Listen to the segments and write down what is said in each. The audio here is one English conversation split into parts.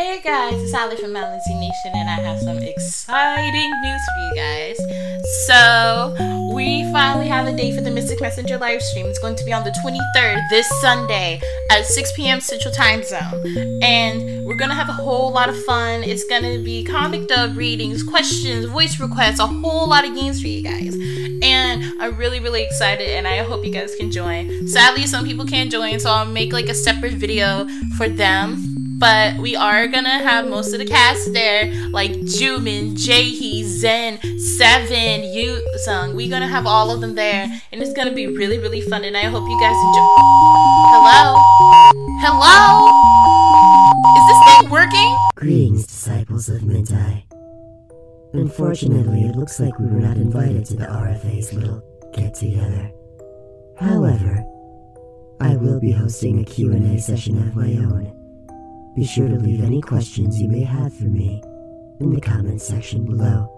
Hey guys, it's Ali from Melody Nation, and I have some exciting news for you guys. So, we finally have a date for the Mystic Messenger live stream. It's going to be on the 23rd, this Sunday, at 6 p.m. Central Time Zone. And we're going to have a whole lot of fun. It's going to be comic dub readings, questions, voice requests, a whole lot of games for you guys. And I'm really, really excited, and I hope you guys can join. Sadly, some people can't join, so I'll make like a separate video for them but we are gonna have most of the cast there, like Jumin, Jaehee, Zen, Seven, Yu Sung. We're gonna have all of them there, and it's gonna be really, really fun. And I hope you guys enjoy. Hello, hello. Is this thing working? Greetings, disciples of Mint Eye. Unfortunately, it looks like we were not invited to the RFA's little get-together. However, I will be hosting a Q&A session of my own. Be sure to leave any questions you may have for me in the comments section below.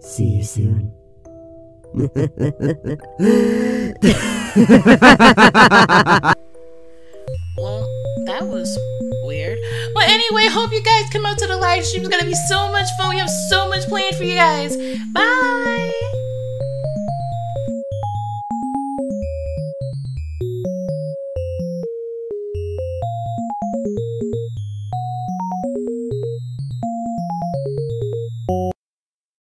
See you soon. well, that was weird. Well, anyway, hope you guys come out to the live stream. It's gonna be so much fun. We have so much planned for you guys. Bye.